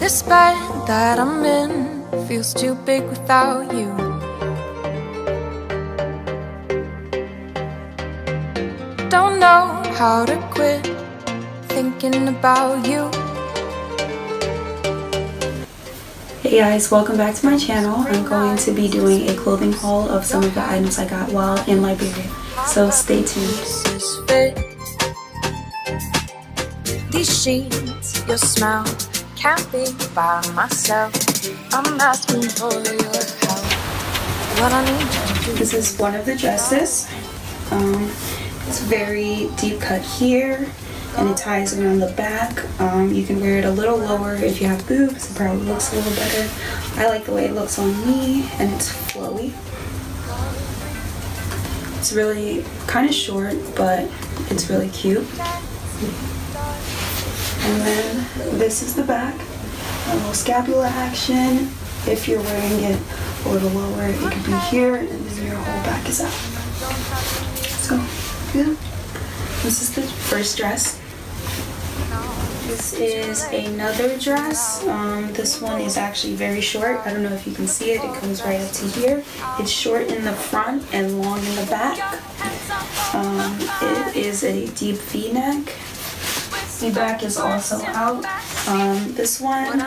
This bed that I'm in feels too big without you. Don't know how to quit thinking about you. Hey guys, welcome back to my channel. I'm going to be doing a clothing haul of some of the items I got while in Liberia. So stay tuned. These sheets, your smell, can't be by myself. I'm asking for your help. What I need to do. This is one of the dresses. Um, it's very deep cut here and it ties around the back. Um, you can wear it a little lower if you have boobs. It probably looks a little better. I like the way it looks on me and it's flowy. It's really kind of short, but it's really cute. And then this is the back. A little scapula action. If you're wearing it a little lower, it could be here, and then your whole back is out. So, yeah. This is the first dress. This is another dress. Um, this one is actually very short. I don't know if you can see it. It comes right up to here. It's short in the front and long in the back. Um, it is a deep V-neck. The back is also out. Um, this one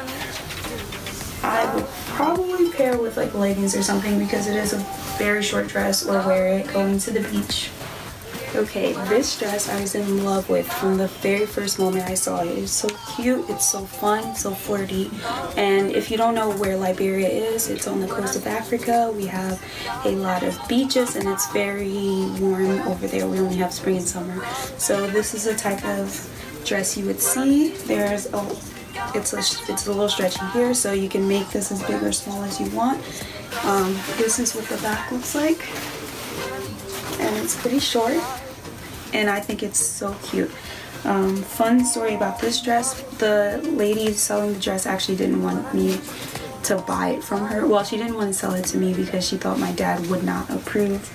I would probably pair with like leggings or something because it is a very short dress or wear it going to the beach. Okay, this dress I was in love with from the very first moment I saw it. It's so cute, it's so fun, so flirty. And if you don't know where Liberia is, it's on the coast of Africa. We have a lot of beaches and it's very warm over there. We only have spring and summer. So this is a type of dress you would see. There's a it's a, it's a little stretchy here so you can make this as big or small as you want. Um, this is what the back looks like and it's pretty short and I think it's so cute. Um, fun story about this dress, the lady selling the dress actually didn't want me to buy it from her. Well, she didn't want to sell it to me because she thought my dad would not approve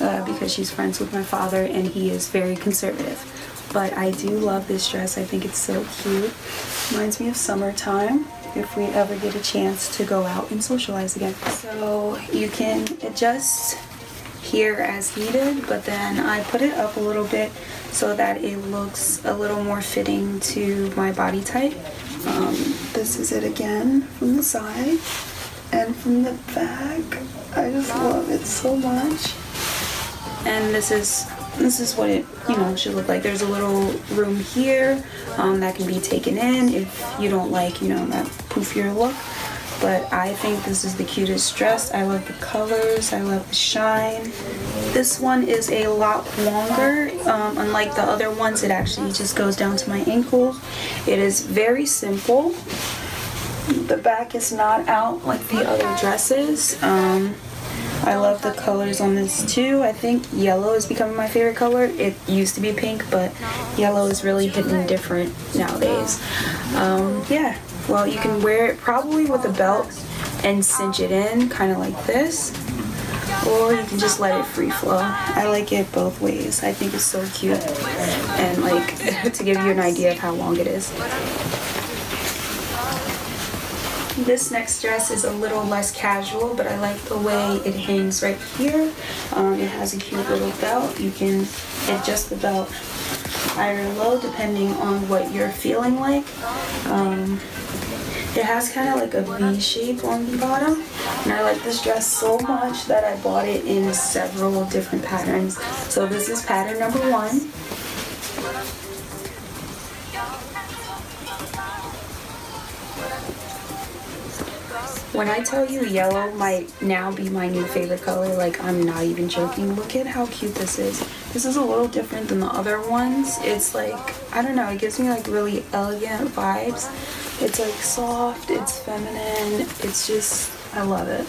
uh, because she's friends with my father and he is very conservative. But I do love this dress. I think it's so cute. Reminds me of summertime if we ever get a chance to go out and socialize again. So you can adjust here as needed, but then I put it up a little bit so that it looks a little more fitting to my body type. Um, this is it again from the side and from the back. I just love it so much. And this is this is what it you know should look like. There's a little room here um, that can be taken in if you don't like you know that poofier look. But I think this is the cutest dress. I love the colors. I love the shine. This one is a lot longer um, unlike the other ones. It actually just goes down to my ankles it is very simple. The back is not out like the other dresses. Um, I love the colors on this too. I think yellow is becoming my favorite color. It used to be pink, but yellow is really hitting different nowadays. Um, yeah, well, you can wear it probably with a belt and cinch it in, kind of like this. Or you can just let it free flow. I like it both ways. I think it's so cute. And like, to give you an idea of how long it is. This next dress is a little less casual, but I like the way it hangs right here. Um, it has a cute little belt. You can adjust the belt high or low depending on what you're feeling like. Um, it has kind of like a V shape on the bottom. And I like this dress so much that I bought it in several different patterns. So this is pattern number one. When I tell you yellow might now be my new favorite color, like I'm not even joking. Look at how cute this is. This is a little different than the other ones. It's like, I don't know, it gives me like really elegant vibes. It's like soft, it's feminine, it's just, I love it.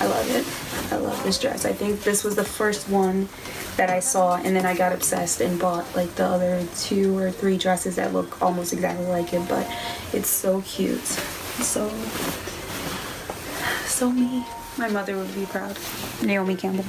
I love it. I love this dress. I think this was the first one that I saw and then I got obsessed and bought like the other two or three dresses that look almost exactly like it, but it's so cute. So so me. My mother would be proud. Naomi Campbell.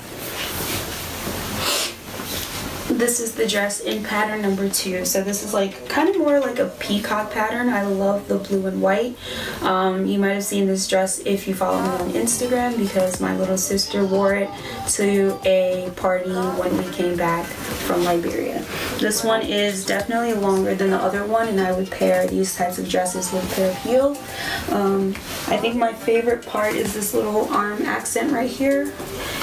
This is the dress in pattern number two. So this is like kind of more like a peacock pattern. I love the blue and white. Um, you might have seen this dress if you follow me on instagram because my little sister wore it to a party when we came back from liberia. This one is definitely longer than the other one and i would pair these types of dresses with a pair of heels. Um, i think my favorite part is this little arm accent right here.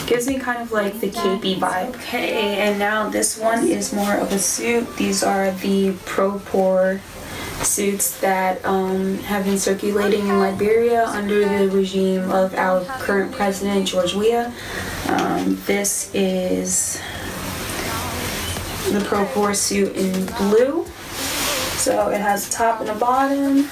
Gives me kind of like the capey vibe. Okay. And now this this one is more of a suit. These are the pro-poor suits that um, have been circulating in Liberia under the regime of our current president, George Weah. Um, this is the pro-poor suit in blue. So it has a top and a bottom.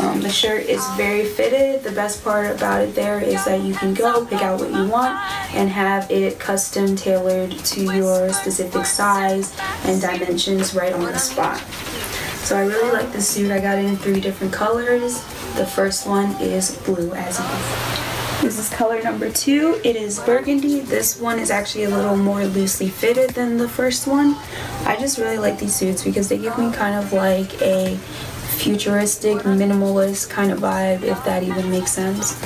Um, the shirt is very fitted. The best part about it there is that you can go pick out what you want and have it custom tailored to your specific size and dimensions right on the spot. So I really like this suit. I got it in three different colors. The first one is blue as you can. see. This is color number two. It is burgundy. This one is actually a little more loosely fitted than the first one. I just really like these suits because they give me kind of like a futuristic, minimalist kind of vibe, if that even makes sense.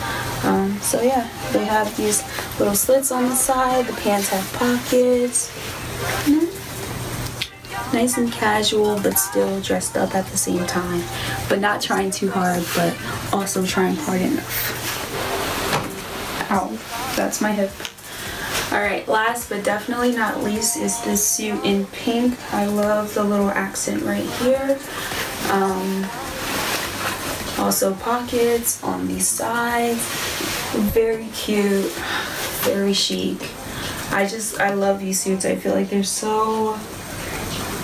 Um, so yeah, they have these little slits on the side. The pants have pockets. Mm -hmm. Nice and casual, but still dressed up at the same time. But not trying too hard, but also trying hard enough. Ow, that's my hip. Alright, last but definitely not least is this suit in pink. I love the little accent right here. Um, also pockets on these sides. Very cute, very chic. I just, I love these suits. I feel like they're so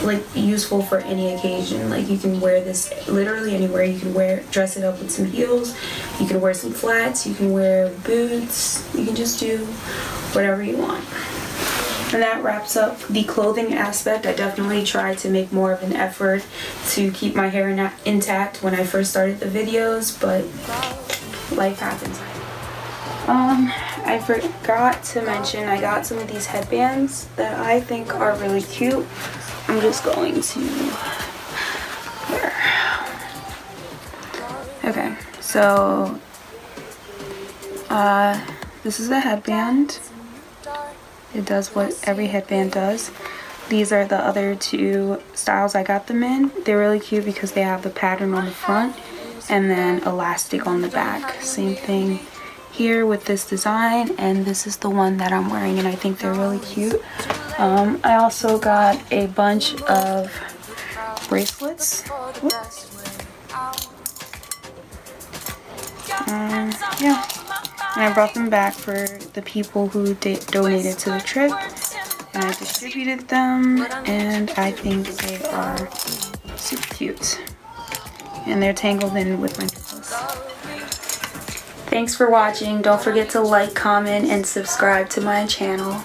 like useful for any occasion like you can wear this literally anywhere you can wear dress it up with some heels you can wear some flats you can wear boots you can just do whatever you want and that wraps up the clothing aspect. I definitely tried to make more of an effort to keep my hair in intact when I first started the videos, but life happens. Um, I forgot to mention I got some of these headbands that I think are really cute. I'm just going to. Okay, so uh, this is the headband. It does what every headband does. These are the other two styles I got them in. They're really cute because they have the pattern on the front and then elastic on the back. Same thing here with this design and this is the one that I'm wearing and I think they're really cute. Um, I also got a bunch of bracelets. Um, yeah. And I brought them back for the people who donated to the trip. And I distributed them and I think they are super cute. And they're tangled in with my necklace. Thanks for watching. Don't forget to like, comment, and subscribe to my channel.